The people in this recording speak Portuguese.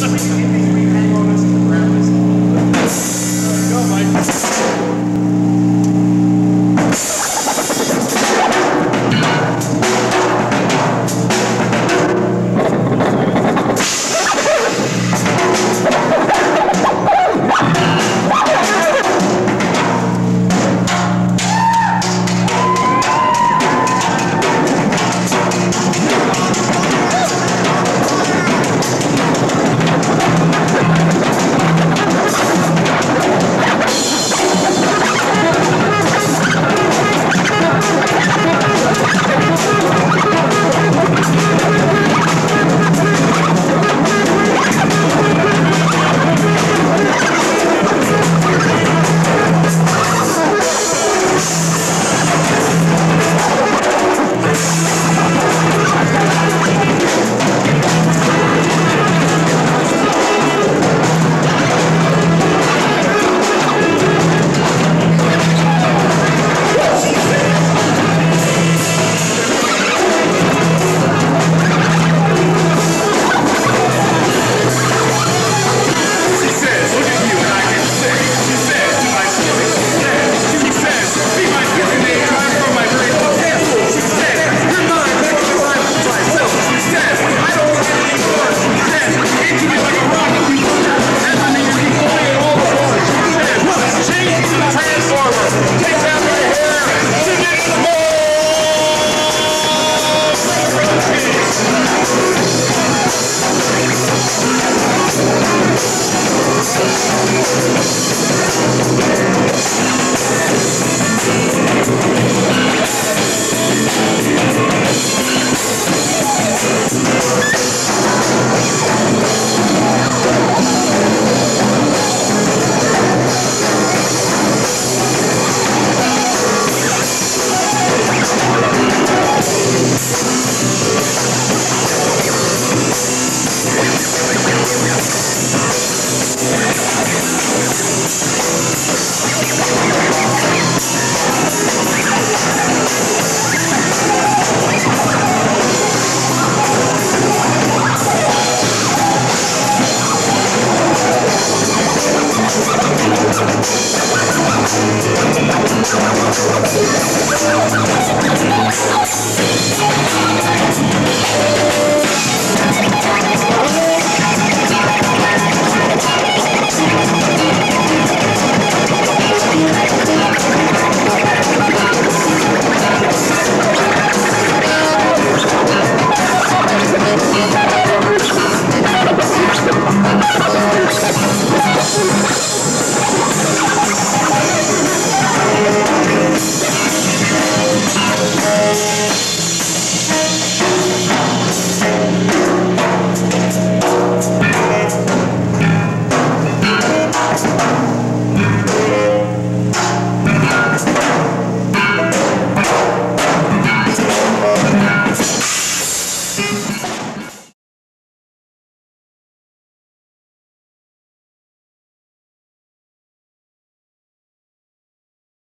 Gracias. Thank